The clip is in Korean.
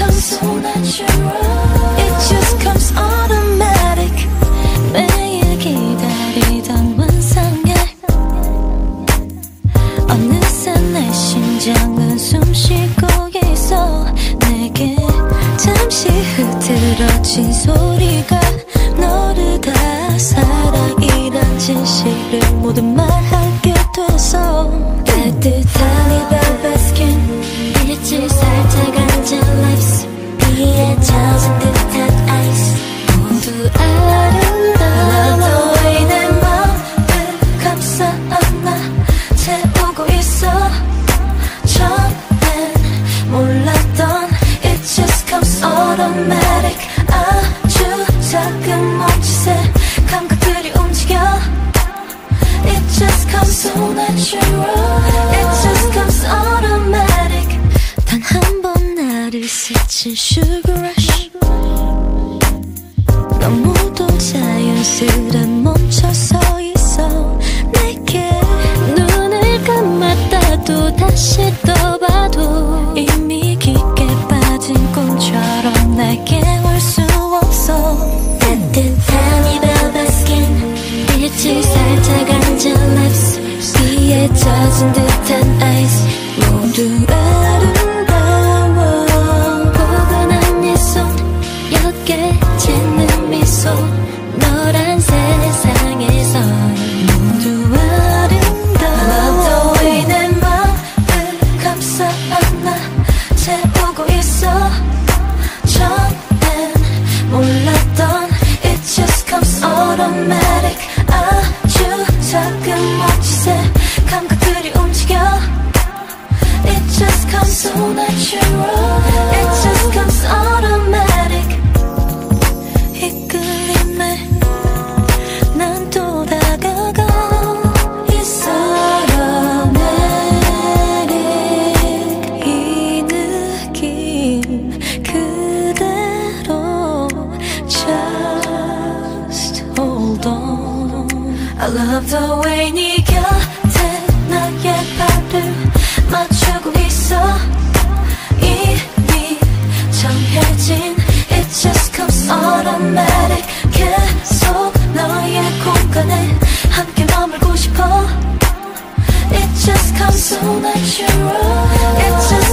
It just comes automatic. 매일 기다리던 환상에. 어느새 내 심장은 숨쉬고 있어. 내게 잠시 흐트러진 소리가 너를 다 사랑이란 진실을 모두 말하게 돼서. 따뜻 채우고 있어 처음엔 몰랐던 It just comes automatic 아주 작은 몸짓에 감각들이 움직여 It just comes so natural It just comes automatic 단 한 번 나를 스친 sugar rush 너무도 자연스레 멈춰 젖은 듯한 eyes 모두 아름다워. 포근한 네손 옅게 짓는 미소. 너란 세상에서 모두 아름다워. The way 내 맘을 감싸 안아 채우고 있어. 처음엔 몰랐던 It just comes automatic. 아주 작은 몸 comes so natural It just comes automatic 이 끌림에 난 또 다가가 이 서러매릭 이 느낌 그대로 Just hold on I love the way 네 곁에 나의 발을 맞춰 so natural. It's just